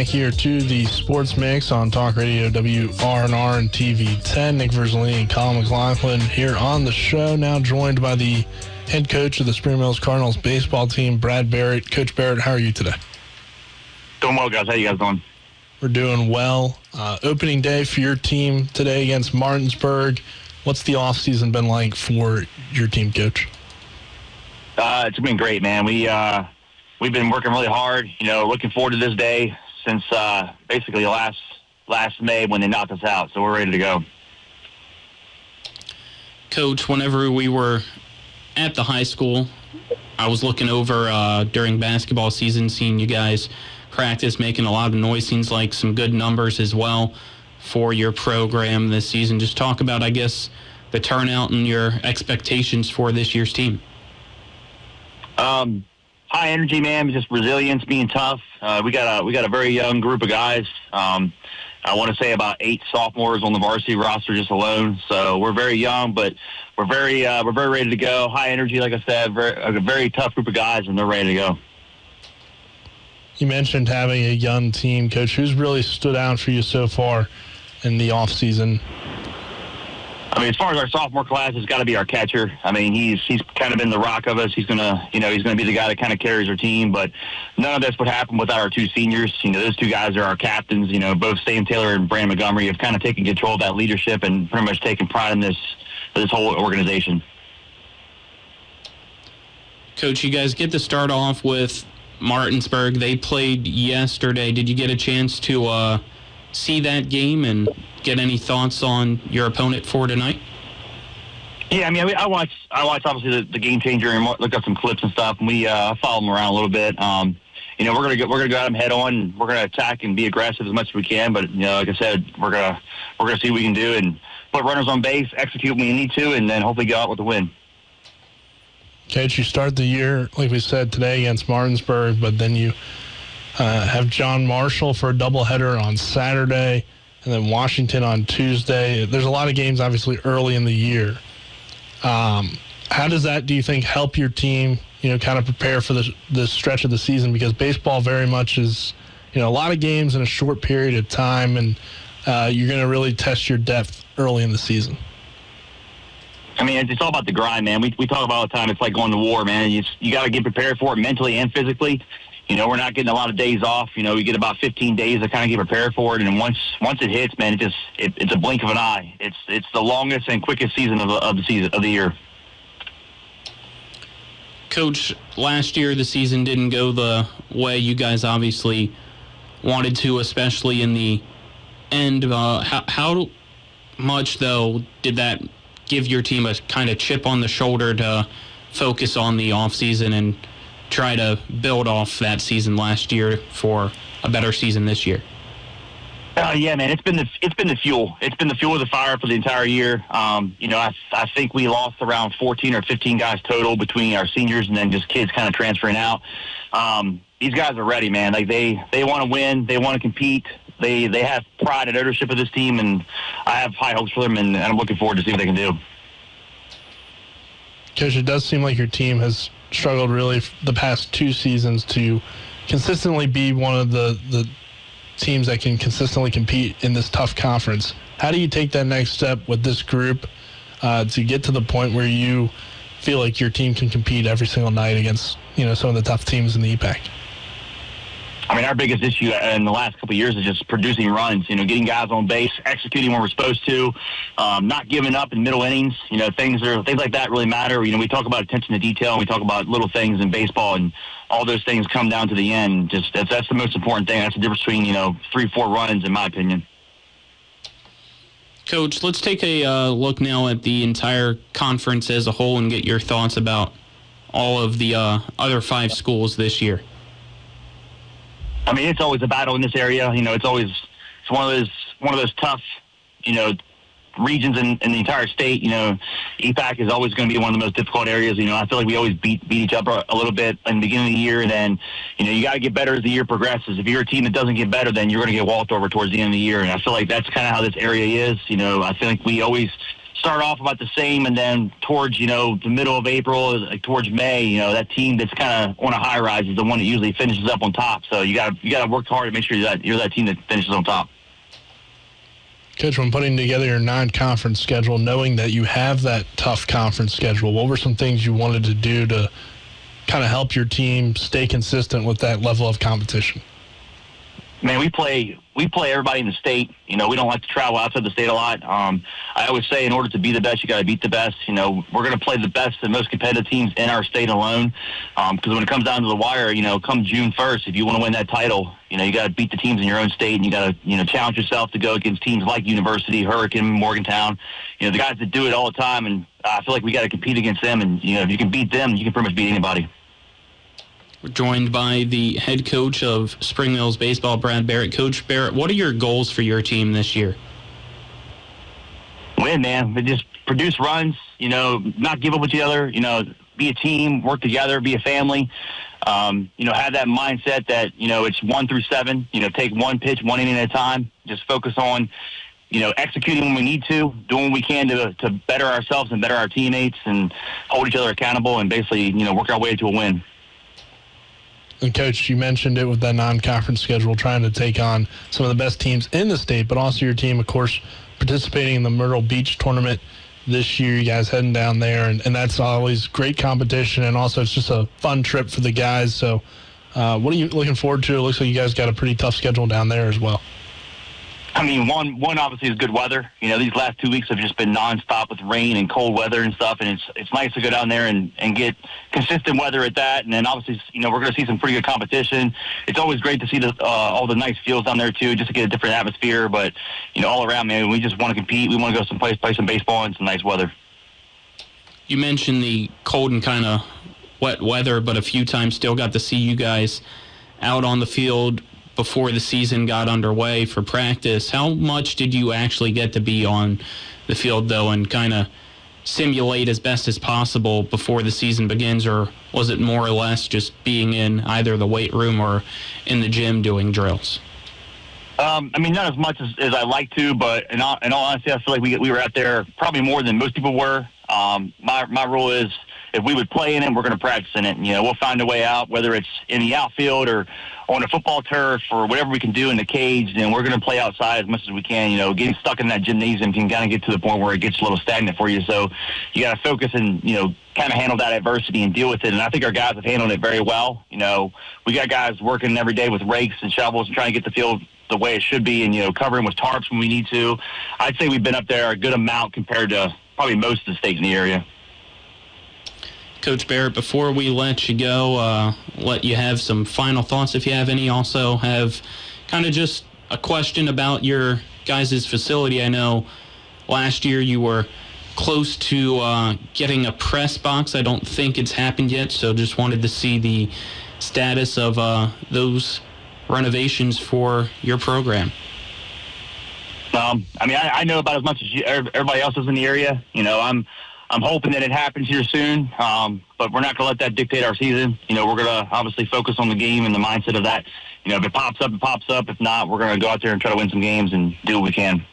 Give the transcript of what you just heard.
back here to the Sports Mix on Talk Radio WRNR and TV 10. Nick Verzolini and Colin McLaughlin here on the show. Now joined by the head coach of the Spring Mills Cardinals baseball team, Brad Barrett. Coach Barrett, how are you today? Doing well, guys. How you guys doing? We're doing well. Uh, opening day for your team today against Martinsburg. What's the offseason been like for your team, coach? Uh, it's been great, man. We uh, we've been working really hard. You know, looking forward to this day since uh, basically last last May when they knocked us out. So we're ready to go. Coach, whenever we were at the high school, I was looking over uh, during basketball season, seeing you guys practice, making a lot of noise. Seems like some good numbers as well for your program this season. Just talk about, I guess, the turnout and your expectations for this year's team. Um, high energy, man. Just resilience, being tough. Uh, we got a we got a very young group of guys. Um, I want to say about eight sophomores on the varsity roster just alone. So we're very young, but we're very uh, we're very ready to go. High energy, like I said, very, a very tough group of guys, and they're ready to go. You mentioned having a young team, coach. Who's really stood out for you so far in the off season? I mean, as far as our sophomore class, it's got to be our catcher. I mean, he's he's kind of been the rock of us. He's gonna, you know, he's gonna be the guy that kind of carries our team. But none of this would happen without our two seniors. You know, those two guys are our captains. You know, both Sam Taylor and Brandon Montgomery have kind of taken control of that leadership and pretty much taken pride in this this whole organization. Coach, you guys get to start off with Martinsburg. They played yesterday. Did you get a chance to uh, see that game and get any thoughts on your opponent for tonight? Yeah, I mean, I, I watched, I watched obviously the, the game changer and looked up some clips and stuff, and we uh, followed them around a little bit. Um, you know, we're gonna get, we're gonna go at them head on. And we're gonna attack and be aggressive as much as we can. But you know, like I said, we're gonna we're gonna see what we can do and put runners on base, execute when we need to, and then hopefully go out with the win. Coach, you start the year like we said today against Martinsburg, but then you uh, have John Marshall for a doubleheader on Saturday, and then Washington on Tuesday. There's a lot of games, obviously, early in the year. Um, how does that, do you think, help your team? You know, kind of prepare for the the stretch of the season because baseball very much is, you know, a lot of games in a short period of time, and uh, you're going to really test your depth early in the season. I mean, it's all about the grind, man. We we talk about all the time. It's like going to war, man. You you got to get prepared for it mentally and physically. You know, we're not getting a lot of days off. You know, we get about 15 days to kind of get prepared for it, and once once it hits, man, it just it, it's a blink of an eye. It's it's the longest and quickest season of the, of the season of the year. Coach, last year the season didn't go the way you guys obviously wanted to, especially in the end. Uh, how, how much though did that give your team a kind of chip on the shoulder to focus on the offseason and try to build off that season last year for a better season this year? Uh, yeah, man, it's been the it's been the fuel. It's been the fuel of the fire for the entire year. Um, you know, I I think we lost around 14 or 15 guys total between our seniors and then just kids kind of transferring out. Um, these guys are ready, man. Like they they want to win, they want to compete. They they have pride and ownership of this team, and I have high hopes for them, and, and I'm looking forward to see what they can do. Coach, it does seem like your team has struggled really the past two seasons to consistently be one of the, the teams that can consistently compete in this tough conference. How do you take that next step with this group uh, to get to the point where you feel like your team can compete every single night against you know some of the tough teams in the EPAC? I mean, our biggest issue in the last couple years is just producing runs. You know, getting guys on base, executing when we're supposed to, um, not giving up in middle innings. You know, things are things like that really matter. You know, we talk about attention to detail, and we talk about little things in baseball, and all those things come down to the end. Just that's that's the most important thing. That's the difference between you know three, four runs, in my opinion. Coach, let's take a uh, look now at the entire conference as a whole and get your thoughts about all of the uh, other five schools this year. I mean, it's always a battle in this area. You know, it's always it's one of those one of those tough, you know, regions in, in the entire state. You know, EPAC is always going to be one of the most difficult areas. You know, I feel like we always beat beat each other a little bit in the beginning of the year, and then you know you got to get better as the year progresses. If you're a team that doesn't get better, then you're going to get walked over towards the end of the year. And I feel like that's kind of how this area is. You know, I feel like we always start off about the same, and then towards you know the middle of April, like towards May, you know that team that's kind of on a high rise is the one that usually finishes up on top. So you got you got to work hard to make sure that you're that team that finishes on top. Coach, when putting together your non-conference schedule, knowing that you have that tough conference schedule, what were some things you wanted to do to kind of help your team stay consistent with that level of competition? Man, we play we play everybody in the state. You know, we don't like to travel outside the state a lot. Um, I always say, in order to be the best, you got to beat the best. You know, we're going to play the best and most competitive teams in our state alone. Because um, when it comes down to the wire, you know, come June first, if you want to win that title, you know, you got to beat the teams in your own state, and you got to you know challenge yourself to go against teams like University, Hurricane, Morgantown. You know, the guys that do it all the time, and I feel like we got to compete against them. And you know, if you can beat them, you can pretty much beat anybody. We're joined by the head coach of Spring Mills Baseball, Brad Barrett. Coach Barrett, what are your goals for your team this year? Win, man. But just produce runs, you know, not give up with each other, you know, be a team, work together, be a family. Um, you know, have that mindset that, you know, it's one through seven, you know, take one pitch, one inning at a time. Just focus on, you know, executing when we need to, doing what we can to, to better ourselves and better our teammates and hold each other accountable and basically, you know, work our way to a win. And coach, you mentioned it with that non-conference schedule, trying to take on some of the best teams in the state, but also your team, of course, participating in the Myrtle Beach tournament this year. You guys heading down there, and, and that's always great competition, and also it's just a fun trip for the guys. So, uh, what are you looking forward to? It looks like you guys got a pretty tough schedule down there as well. I mean, one one obviously is good weather. You know, these last two weeks have just been nonstop with rain and cold weather and stuff, and it's it's nice to go down there and, and get consistent weather at that. And then obviously, you know, we're going to see some pretty good competition. It's always great to see the, uh, all the nice fields down there too, just to get a different atmosphere. But you know, all around, man, we just want to compete. We want to go someplace, play some baseball, and some nice weather. You mentioned the cold and kind of wet weather, but a few times still got to see you guys out on the field before the season got underway for practice. How much did you actually get to be on the field, though, and kind of simulate as best as possible before the season begins, or was it more or less just being in either the weight room or in the gym doing drills? Um, I mean, not as much as, as I like to, but in all, in all honesty, I feel like we we were out there probably more than most people were. Um, my my rule is if we would play in it, we're going to practice in it. And, you know, we'll find a way out, whether it's in the outfield or on a football turf or whatever we can do in the cage. And we're going to play outside as much as we can. You know, getting stuck in that gymnasium can kind of get to the point where it gets a little stagnant for you. So you got to focus and you know kind of handle that adversity and deal with it. And I think our guys have handled it very well. You know, we got guys working every day with rakes and shovels and trying to get the field the way it should be and, you know, covering with tarps when we need to. I'd say we've been up there a good amount compared to probably most of the states in the area. Coach Barrett, before we let you go, uh, let you have some final thoughts if you have any. Also, have kind of just a question about your guys' facility. I know last year you were close to uh, getting a press box. I don't think it's happened yet, so just wanted to see the status of uh, those renovations for your program. Um, I mean, I, I know about as much as you, everybody else is in the area. You know, I'm I'm hoping that it happens here soon. Um, but we're not going to let that dictate our season. You know, we're going to obviously focus on the game and the mindset of that. You know, if it pops up, it pops up. If not, we're going to go out there and try to win some games and do what we can.